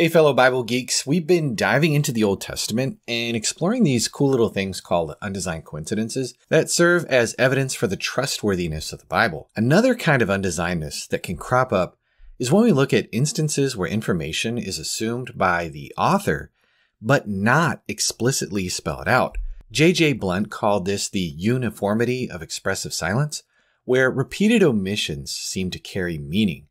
Hey, fellow Bible geeks, we've been diving into the Old Testament and exploring these cool little things called undesigned coincidences that serve as evidence for the trustworthiness of the Bible. Another kind of undesignedness that can crop up is when we look at instances where information is assumed by the author, but not explicitly spelled out. J.J. Blunt called this the uniformity of expressive silence, where repeated omissions seem to carry meaning.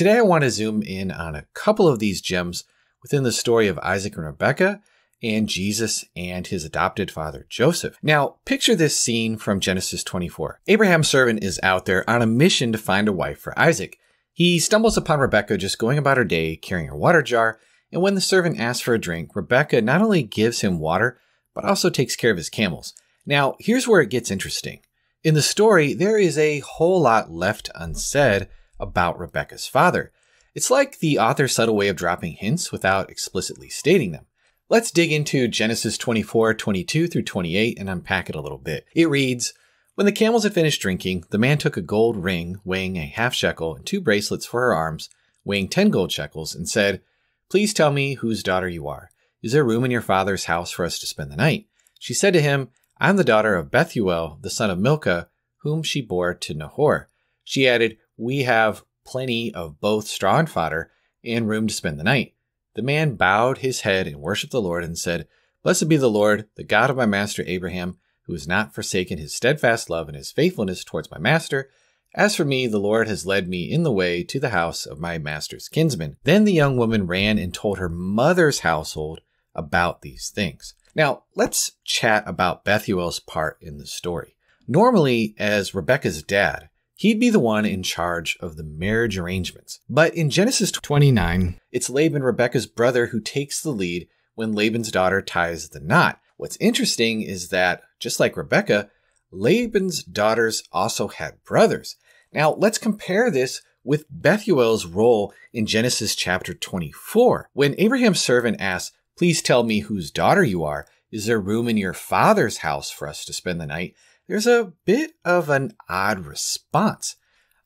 Today, I want to zoom in on a couple of these gems within the story of Isaac and Rebekah and Jesus and his adopted father, Joseph. Now, picture this scene from Genesis 24. Abraham's servant is out there on a mission to find a wife for Isaac. He stumbles upon Rebekah just going about her day carrying her water jar, and when the servant asks for a drink, Rebekah not only gives him water, but also takes care of his camels. Now, here's where it gets interesting. In the story, there is a whole lot left unsaid about Rebecca's father. It's like the author's subtle way of dropping hints without explicitly stating them. Let's dig into Genesis 24, 22 through 28 and unpack it a little bit. It reads, When the camels had finished drinking, the man took a gold ring weighing a half shekel and two bracelets for her arms, weighing 10 gold shekels, and said, Please tell me whose daughter you are. Is there room in your father's house for us to spend the night? She said to him, I am the daughter of Bethuel, the son of Milcah, whom she bore to Nahor. She added, We have plenty of both straw and fodder, and room to spend the night. The man bowed his head and worshipped the Lord and said, Blessed be the Lord, the God of my master Abraham, who has not forsaken his steadfast love and his faithfulness towards my master. As for me, the Lord has led me in the way to the house of my master's kinsman. Then the young woman ran and told her mother's household about these things. Now, let's chat about Bethuel's part in the story. Normally, as Rebecca's dad, he'd be the one in charge of the marriage arrangements. But in Genesis 29, it's Laban, Rebekah's brother, who takes the lead when Laban's daughter ties the knot. What's interesting is that, just like Rebekah, Laban's daughters also had brothers. Now, let's compare this with Bethuel's role in Genesis chapter 24. When Abraham's servant asks, Please tell me whose daughter you are. Is there room in your father's house for us to spend the night? There's a bit of an odd response.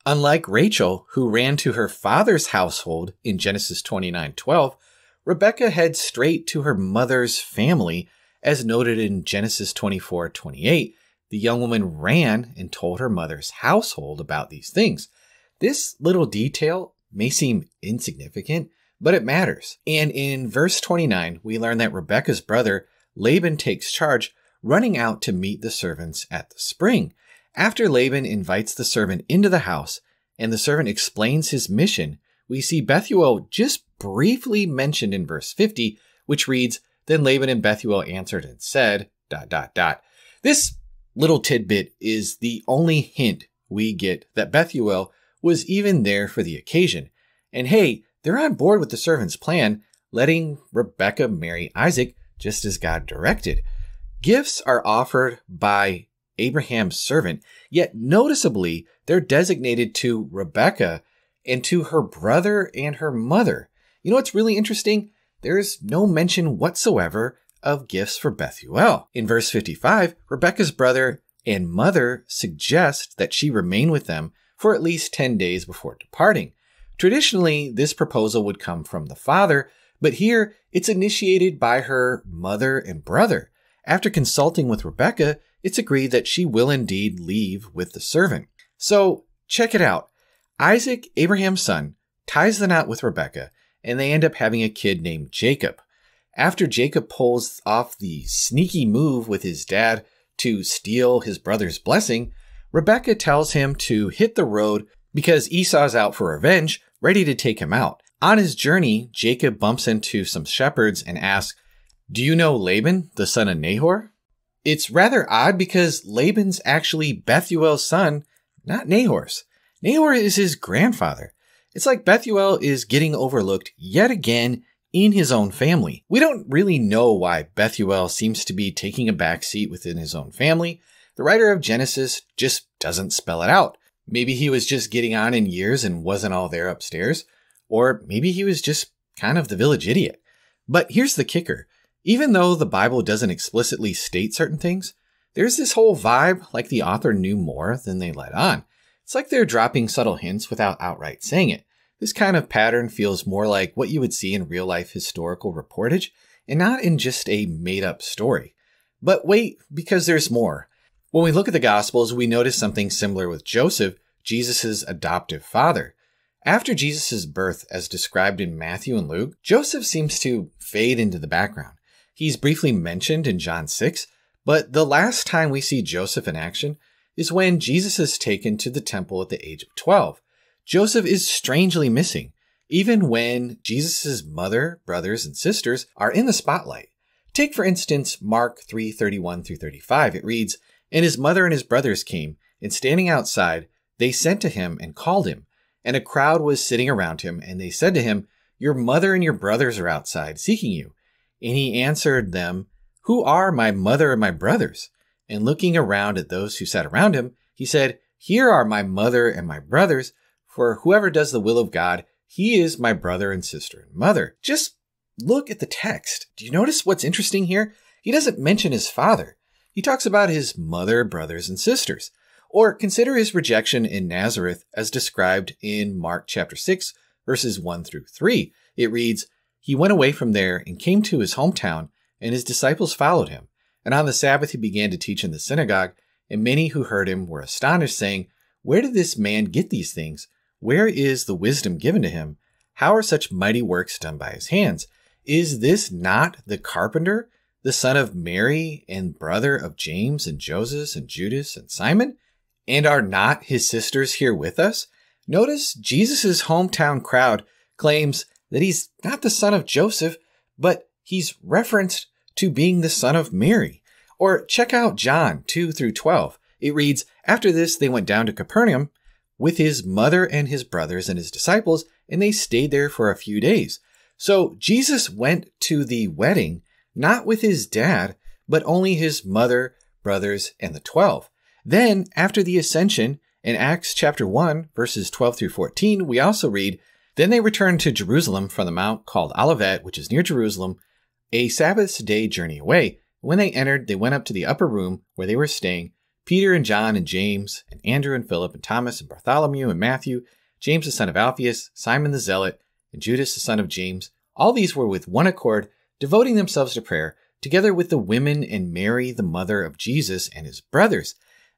Unlike Rachel, who ran to her father's household in Genesis 29:12, Rebecca heads straight to her mother's family, as noted in Genesis 24:28. The young woman ran and told her mother's household about these things. This little detail may seem insignificant, but it matters. And in verse 29, we learn that Rebecca's brother Laban takes charge running out to meet the servants at the spring. After Laban invites the servant into the house and the servant explains his mission, we see Bethuel just briefly mentioned in verse 50, which reads, Then Laban and Bethuel answered and said, dot, dot, dot. This little tidbit is the only hint we get that Bethuel was even there for the occasion. And hey, they're on board with the servant's plan, letting Rebekah marry Isaac just as God directed. Gifts are offered by Abraham's servant, yet noticeably they're designated to Rebecca and to her brother and her mother. You know what's really interesting? There is no mention whatsoever of gifts for Bethuel. In verse 55, Rebecca's brother and mother suggest that she remain with them for at least 10 days before departing. Traditionally, this proposal would come from the father, but here it's initiated by her mother and brother. After consulting with Rebecca, it's agreed that she will indeed leave with the servant. So, check it out. Isaac, Abraham's son, ties the knot with Rebecca, and they end up having a kid named Jacob. After Jacob pulls off the sneaky move with his dad to steal his brother's blessing, Rebecca tells him to hit the road because Esau's out for revenge, ready to take him out. On his journey, Jacob bumps into some shepherds and asks, do you know Laban, the son of Nahor? It's rather odd because Laban's actually Bethuel's son, not Nahor's. Nahor is his grandfather. It's like Bethuel is getting overlooked yet again in his own family. We don't really know why Bethuel seems to be taking a back seat within his own family. The writer of Genesis just doesn't spell it out. Maybe he was just getting on in years and wasn't all there upstairs, or maybe he was just kind of the village idiot. But here's the kicker. Even though the Bible doesn't explicitly state certain things, there's this whole vibe like the author knew more than they let on. It's like they're dropping subtle hints without outright saying it. This kind of pattern feels more like what you would see in real life historical reportage and not in just a made up story. But wait, because there's more. When we look at the Gospels, we notice something similar with Joseph, Jesus' adoptive father. After Jesus' birth, as described in Matthew and Luke, Joseph seems to fade into the background. He's briefly mentioned in John 6, but the last time we see Joseph in action is when Jesus is taken to the temple at the age of 12. Joseph is strangely missing, even when Jesus' mother, brothers, and sisters are in the spotlight. Take, for instance, Mark 3 31 through 35. It reads, And his mother and his brothers came, and standing outside, they sent to him and called him. And a crowd was sitting around him, and they said to him, Your mother and your brothers are outside, seeking you. And he answered them, Who are my mother and my brothers? And looking around at those who sat around him, he said, Here are my mother and my brothers. For whoever does the will of God, he is my brother and sister and mother. Just look at the text. Do you notice what's interesting here? He doesn't mention his father. He talks about his mother, brothers, and sisters. Or consider his rejection in Nazareth as described in Mark chapter 6, verses 1 through 3. It reads, He went away from there and came to his hometown, and his disciples followed him. And on the Sabbath he began to teach in the synagogue, and many who heard him were astonished, saying, Where did this man get these things? Where is the wisdom given to him? How are such mighty works done by his hands? Is this not the carpenter, the son of Mary and brother of James and Joseph and Judas and Simon? And are not his sisters here with us? Notice Jesus' hometown crowd claims that he's not the son of Joseph, but he's referenced to being the son of Mary. Or check out John 2 through 12. It reads, After this, they went down to Capernaum with his mother and his brothers and his disciples, and they stayed there for a few days. So Jesus went to the wedding not with his dad, but only his mother, brothers, and the twelve. Then, after the ascension, in Acts chapter 1, verses 12 through 14, we also read, Then they returned to Jerusalem from the mount called Olivet, which is near Jerusalem, a Sabbath's day journey away. When they entered, they went up to the upper room where they were staying, Peter and John and James, and Andrew and Philip and Thomas and Bartholomew and Matthew, James the son of Alphaeus, Simon the Zealot, and Judas the son of James, all these were with one accord, devoting themselves to prayer, together with the women and Mary, the mother of Jesus, and his brothers.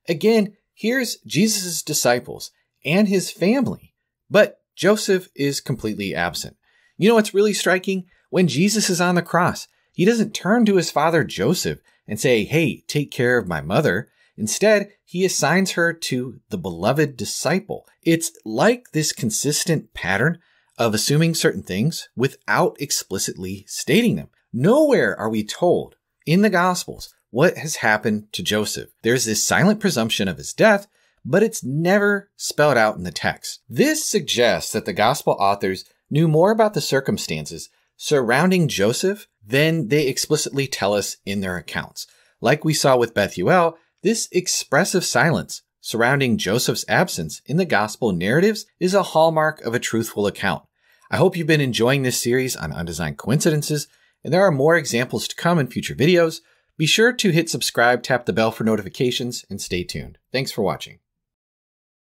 Again, here's Jesus' disciples and his family, but Joseph is completely absent. You know what's really striking? When Jesus is on the cross, he doesn't turn to his father Joseph and say, Hey, take care of my mother. Instead, he assigns her to the beloved disciple. It's like this consistent pattern of assuming certain things without explicitly stating them. Nowhere are we told in the Gospels what has happened to Joseph. There's this silent presumption of his death, but it's never spelled out in the text. This suggests that the Gospel authors knew more about the circumstances surrounding Joseph than they explicitly tell us in their accounts. Like we saw with Bethuel, this expressive silence surrounding Joseph's absence in the gospel narratives is a hallmark of a truthful account. I hope you've been enjoying this series on undesigned coincidences, and there are more examples to come in future videos. Be sure to hit subscribe, tap the bell for notifications, and stay tuned. Thanks for watching.